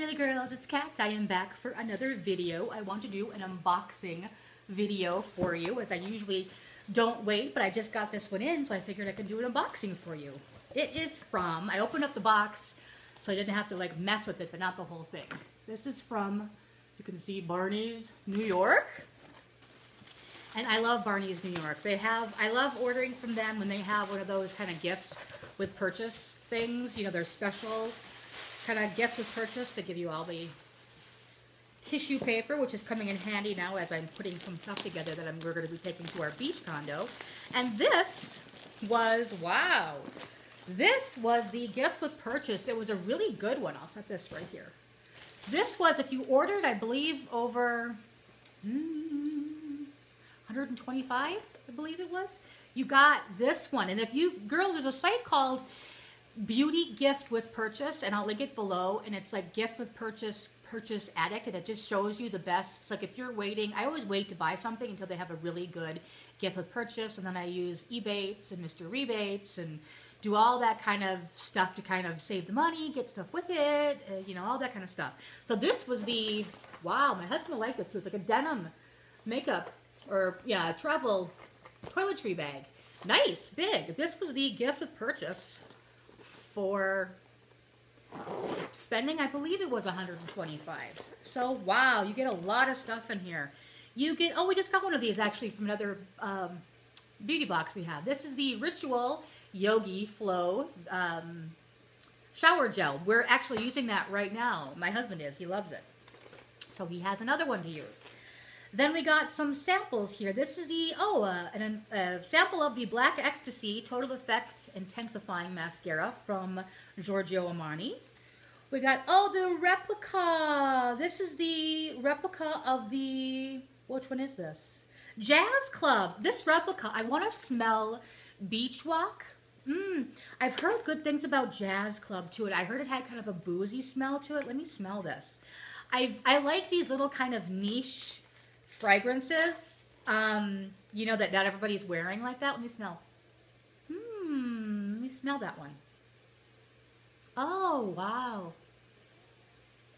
Girly Girls, it's Kat. I am back for another video. I want to do an unboxing video for you, as I usually don't wait, but I just got this one in, so I figured I could do an unboxing for you. It is from, I opened up the box so I didn't have to like mess with it, but not the whole thing. This is from, you can see Barney's New York. And I love Barney's New York. They have, I love ordering from them when they have one of those kind of gift with purchase things. You know, they're special kind of gift with purchase. to give you all the tissue paper, which is coming in handy now as I'm putting some stuff together that I'm, we're going to be taking to our beach condo. And this was, wow, this was the gift with purchase. It was a really good one. I'll set this right here. This was, if you ordered, I believe, over mm, 125, I believe it was. You got this one. And if you, girls, there's a site called Beauty Gift with Purchase, and I'll link it below. And it's like gift with purchase, purchase addict, and it just shows you the best. It's like if you're waiting, I always wait to buy something until they have a really good gift with purchase, and then I use Ebates and Mr. Rebates and do all that kind of stuff to kind of save the money, get stuff with it, uh, you know, all that kind of stuff. So this was the, wow, my husband will like this too. It's like a denim makeup or, yeah, travel toiletry bag. Nice, big. This was the gift with purchase for spending, I believe it was 125. So, wow, you get a lot of stuff in here. You get, oh, we just got one of these actually from another um, beauty box we have. This is the Ritual Yogi Flow um, shower gel. We're actually using that right now. My husband is. He loves it. So he has another one to use. Then we got some samples here. This is the, oh, uh, an, a sample of the Black Ecstasy Total Effect Intensifying Mascara from Giorgio Armani. We got, oh, the replica. This is the replica of the, which one is this? Jazz Club. This replica, I want to smell Beach Walk Mmm, I've heard good things about Jazz Club to it. I heard it had kind of a boozy smell to it. Let me smell this. I I like these little kind of niche fragrances, um, you know, that not everybody's wearing like that. Let me smell. Hmm, let me smell that one. Oh, wow.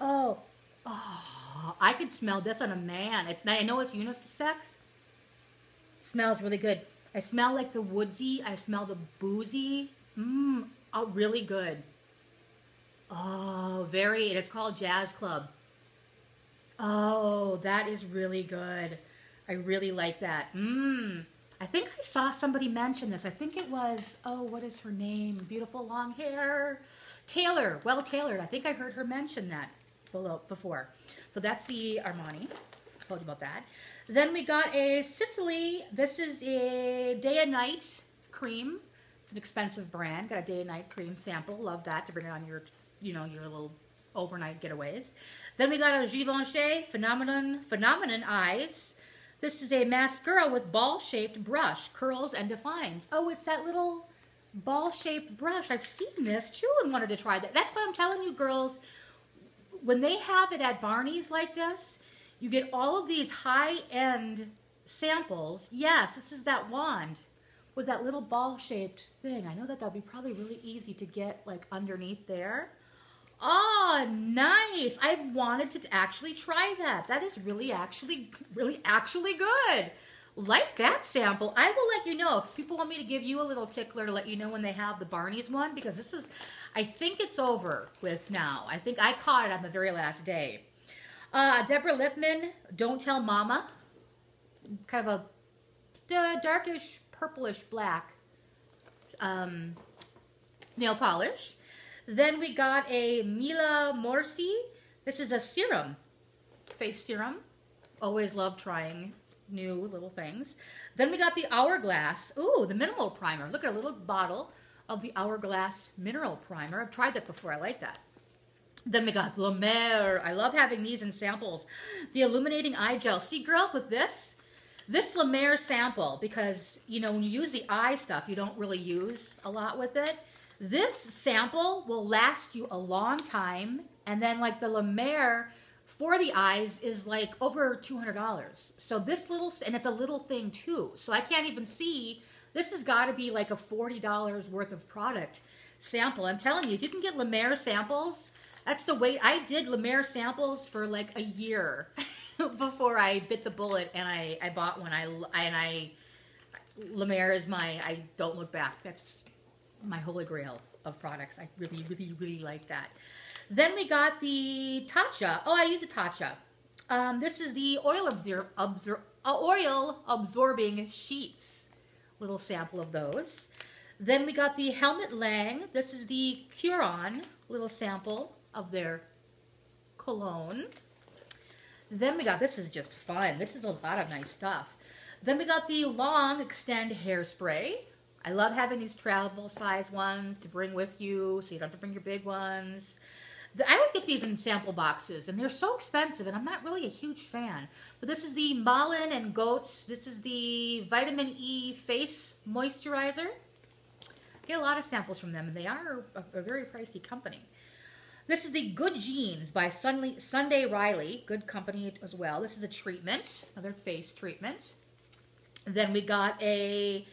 Oh, oh, I could smell this on a man. It's I know it's unisex. Smells really good. I smell like the woodsy. I smell the boozy. Mmm, oh, really good. Oh, very, and it's called Jazz Club. Oh, that is really good. I really like that. Mmm. I think I saw somebody mention this. I think it was, oh, what is her name? Beautiful long hair. Taylor, well tailored. I think I heard her mention that below before. So that's the Armani. I told you about that. Then we got a Sisley. This is a day and night cream. It's an expensive brand. Got a day and night cream sample. Love that to bring it on your, you know, your little overnight getaways. Then we got a Givenchy Phenomenon Phenomenon Eyes. This is a mascara with ball-shaped brush, curls and defines. Oh, it's that little ball-shaped brush. I've seen this too and wanted to try that. That's why I'm telling you girls, when they have it at Barney's like this, you get all of these high-end samples. Yes, this is that wand with that little ball-shaped thing. I know that that'll be probably really easy to get like underneath there. Oh, nice. I've wanted to actually try that. That is really actually, really actually good. Like that sample. I will let you know if people want me to give you a little tickler to let you know when they have the Barney's one because this is, I think it's over with now. I think I caught it on the very last day. Uh, Deborah Lippmann, Don't Tell Mama. Kind of a darkish, purplish black um, nail polish. Then we got a Mila Moursi. This is a serum, face serum. Always love trying new little things. Then we got the Hourglass. Ooh, the Minimal Primer. Look at a little bottle of the Hourglass Mineral Primer. I've tried that before. I like that. Then we got La Mer. I love having these in samples. The Illuminating Eye Gel. See, girls, with this, this La Mer sample, because, you know, when you use the eye stuff, you don't really use a lot with it. This sample will last you a long time. And then, like, the Mer for the eyes is like over $200. So this little, and it's a little thing too. So I can't even see, this has got to be like a $40 worth of product sample. I'm telling you, if you can get Mer samples, That's the way I did Mer samples for like a year before I bit the bullet and I, I bought one. I and I Mer is my I don't look back. That's my holy grail of products. I really, really, really like that. Then we got the Tatcha. Oh, I use a Tatcha. Um, this is the oil absor absor uh, oil absorbing sheets. Little sample of those. Then we got the Helmut Lang. This is the Cuiron. Little sample of their cologne. Then we got, this is just fun. This is a lot of nice stuff. Then we got the Long Extend Hairspray. I love having these travel size ones to bring with you so you don't have to bring your big ones. I always get these in sample boxes, and they're so expensive, and I'm not really a huge fan. But this is the Malin and Goetz. This is the Vitamin E Face Moisturizer. I get a lot of samples from them, and they are a, a very pricey company. This is the Good Genes by Sunday, Sunday Riley. Good company as well. This is a treatment, another face treatment. Then we got a,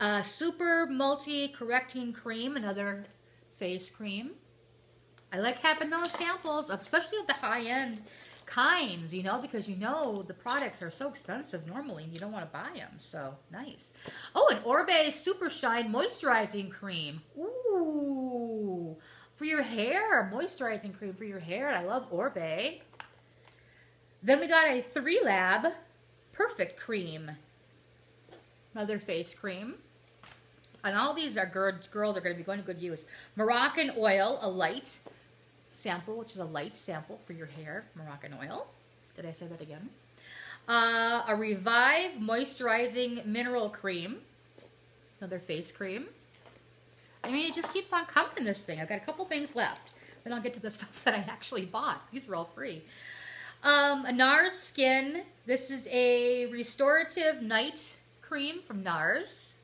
a Super Multi Correcting Cream, another face cream. I like having those samples, especially of the high-end kinds, you know, because you know the products are so expensive normally and you don't want to buy them. So nice. Oh, an Oribe Super Shine Moisturizing Cream. Ooh for your hair, moisturizing cream for your hair. I love Oribe. Then we got a Three Lab Perfect Cream. Another face cream. And all these are girls, girls are going to be going to good use. Moroccan oil, a light sample, which is a light sample for your hair. Moroccan oil. Did I say that again? Uh, a Revive Moisturizing Mineral Cream. Another face cream. I mean, it just keeps on coming this thing. I've got a couple things left. Then I'll get to the stuff that I actually bought. These are all free. Um, a NARS Skin. This is a restorative night cream from NARS.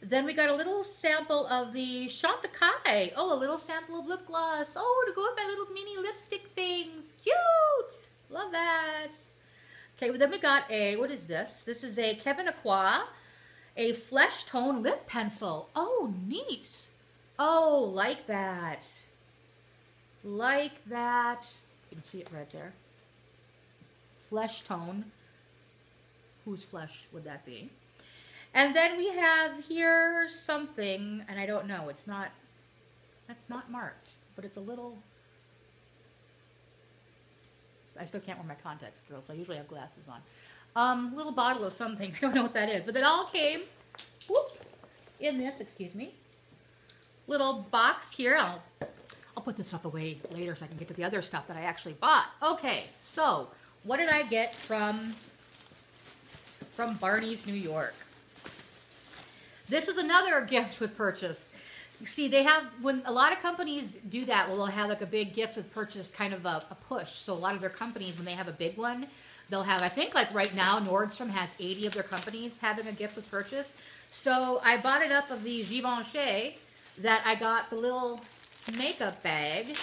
Then we got a little sample of the Chantecaille. Oh, a little sample of lip gloss. Oh, to go with my little mini lipstick things. Cute! Love that. Okay, well, then we got a, what is this? This is a Kevyn Aucoin a flesh tone lip pencil. Oh, neat. Oh, like that. Like that. You can see it right there. Flesh tone. Whose flesh would that be? And then we have here something, and I don't know. It's not, that's not marked, but it's a little, I still can't wear my contacts, girls, so I usually have glasses on um, little bottle of something. I don't know what that is, but it all came whoop, in this, excuse me, little box here. I'll, I'll put this stuff away later so I can get to the other stuff that I actually bought. Okay, so what did I get from, from Barney's New York? This was another gift with purchase. See, they have, when a lot of companies do that, well, they'll have like a big gift with purchase kind of a, a push. So a lot of their companies, when they have a big one, They'll have, I think like right now, Nordstrom has 80 of their companies having a gift with purchase. So I bought it up of the Givenchy that I got the little makeup bag,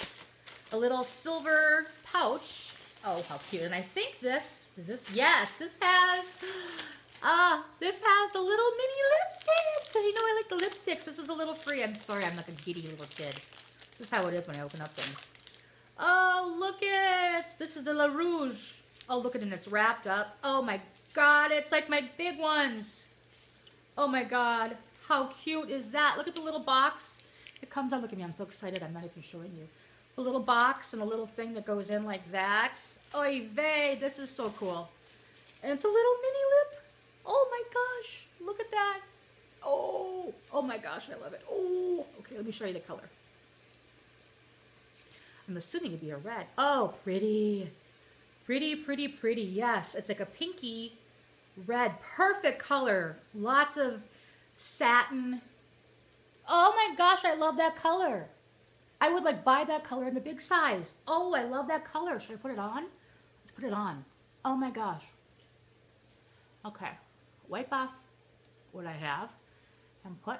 a little silver pouch. Oh, how cute. And I think this, is this, yes, this has, uh, this has the little mini lipstick. Because you know I like the lipsticks. This was a little free. I'm sorry, I'm like a giddy little kid. This is how it is when I open up things. Oh, look at it. This is the La Rouge. Oh, look at it, And it's wrapped up. Oh my god, it's like my big ones. Oh my god, how cute is that? Look at the little box. It comes out, look at me, I'm so excited, I'm not even showing you. A little box and a little thing that goes in like that. Oy vey, this is so cool. And it's a little mini lip. Gosh, look at that. Oh, oh my gosh, I love it. Oh, okay, let me show you the color. I'm assuming it'd be a red. Oh, pretty. Pretty, pretty, pretty. Yes, it's like a pinky red. Perfect color. Lots of satin. Oh my gosh, I love that color. I would like buy that color in the big size. Oh, I love that color. Should I put it on? Let's put it on. Oh my gosh. Okay. Wipe off what I have and put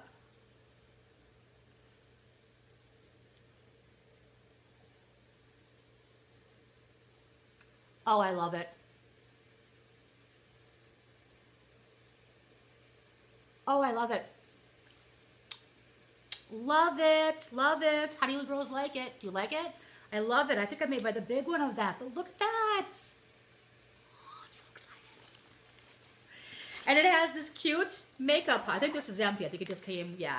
Oh, I love it. Oh, I love it. Love it. Love it. How do you girls like it? Do you like it? I love it. I think I made buy the big one of that, but look at that. Oh, I'm so excited. And it has this cute makeup. I think this is empty. I think it just came, yeah.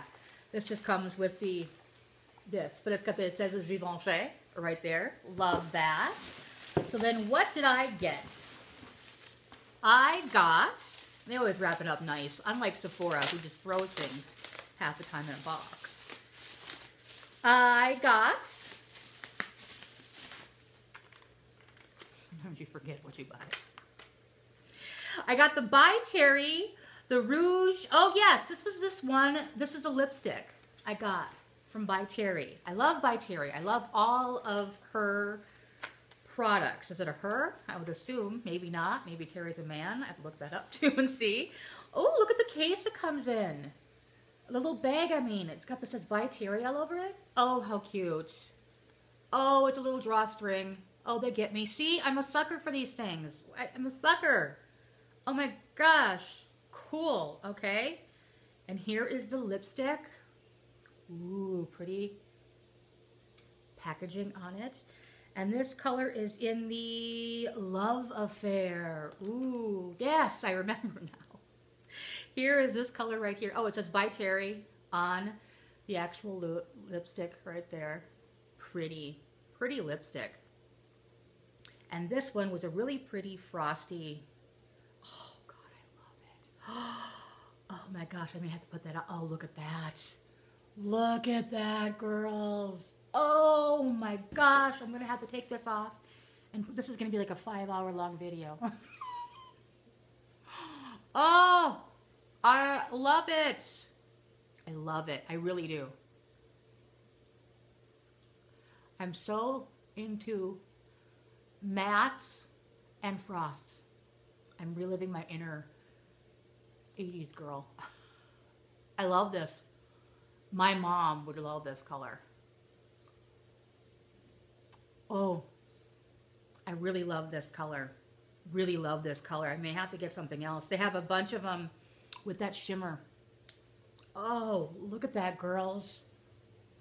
This just comes with the, this. But it's got the, it says Givenchy right there. Love that. So then what did I get? I got, they always wrap it up nice, unlike Sephora who just throws things half the time in a box. I got, sometimes you forget what you buy. I got the By Terry, the Rouge, oh yes, this was this one, this is a lipstick I got from By Terry. I love By Terry. I love all of her products. Is it a her? I would assume. Maybe not. Maybe Terry's a man. I've looked that up too and see. Oh, look at the case it comes in. The little bag, I mean. It's got this says by Terry all over it. Oh, how cute. Oh, it's a little drawstring. Oh, they get me. See, I'm a sucker for these things. I, I'm a sucker. Oh my gosh. Cool. Okay. And here is the lipstick. Ooh, pretty packaging on it. And this color is in the Love Affair. Ooh, yes, I remember now. Here is this color right here. Oh, it says by Terry on the actual lip lipstick right there. Pretty, pretty lipstick. And this one was a really pretty frosty. Oh, God, I love it. Oh, my gosh, I may have to put that out. Oh, look at that. Look at that, girls. Oh my gosh, I'm gonna have to take this off. And this is gonna be like a five hour long video. oh, I love it. I love it. I really do. I'm so into mattes and frosts. I'm reliving my inner 80s girl. I love this. My mom would love this color. Oh, I really love this color. Really love this color. I may have to get something else. They have a bunch of them with that shimmer. Oh, look at that, girls.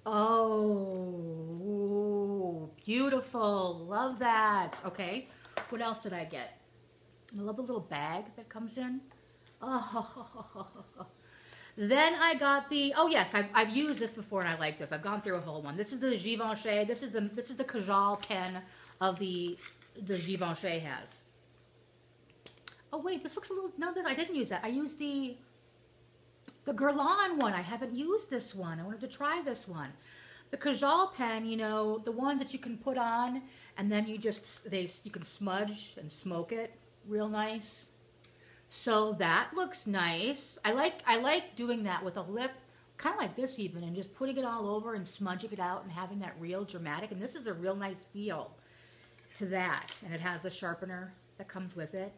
Oh, beautiful. Love that. Okay, what else did I get? I love the little bag that comes in. Oh, Then I got the, oh yes, I've, I've used this before and I like this. I've gone through a whole one. This is the Givenchy. This is the, this is the Kajal pen of the, the Givenchy has. Oh wait, this looks a little, no, this, I didn't use that. I used the, the Guerlain one. I haven't used this one. I wanted to try this one. The Kajal pen, you know, the ones that you can put on and then you just, they, you can smudge and smoke it real nice. So that looks nice. I like I like doing that with a lip, kind of like this even, and just putting it all over and smudging it out and having that real dramatic. And this is a real nice feel to that. And it has a sharpener that comes with it.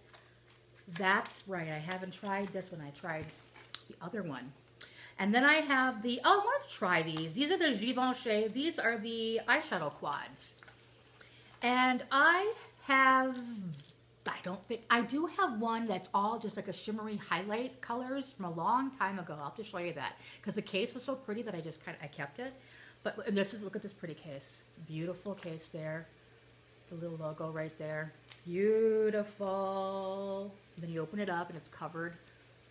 That's right. I haven't tried this one. I tried the other one. And then I have the, oh, I want to try these. These are the Givenchy. These are the eyeshadow quads. And I have I don't think I do have one that's all just like a shimmery highlight colors from a long time ago. I'll have to show you that because the case was so pretty that I just kind of I kept it. But this is look at this pretty case, beautiful case there, the little logo right there, beautiful. And then you open it up and it's covered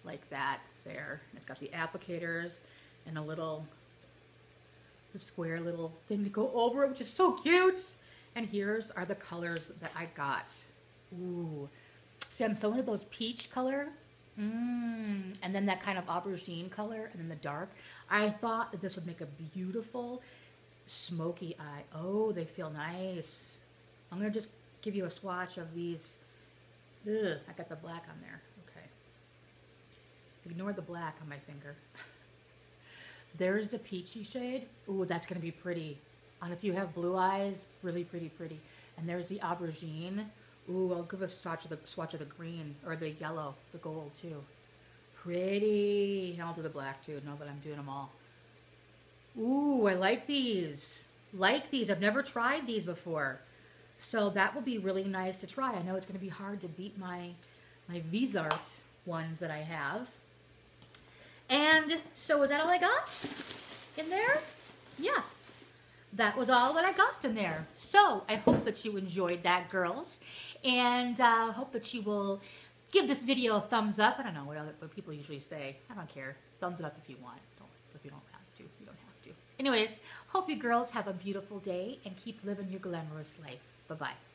like that there. It's got the applicators and a little the square little thing to go over it, which is so cute. And here's are the colors that I got. Ooh. See, I'm so into those peach color. Mmm. And then that kind of aubergine color and then the dark. I thought that this would make a beautiful smoky eye. Oh, they feel nice. I'm going to just give you a swatch of these. Ugh, I got the black on there. Okay. Ignore the black on my finger. There's the peachy shade. Ooh, that's going to be pretty. And if you have blue eyes, really pretty, pretty. And there's the aubergine. Ooh, I'll give a swatch of the swatch of the green or the yellow, the gold too. Pretty. And I'll do the black too. Now that I'm doing them all. Ooh, I like these. Like these. I've never tried these before, so that will be really nice to try. I know it's going to be hard to beat my my Viseart ones that I have. And so is that all I got in there? Yes. That was all that I got in there. So I hope that you enjoyed that, girls, and uh, hope that you will give this video a thumbs up. I don't know what other what people usually say. I don't care. Thumbs it up if you want. Don't if you don't have to. You don't have to. Anyways, hope you girls have a beautiful day and keep living your glamorous life. Bye bye.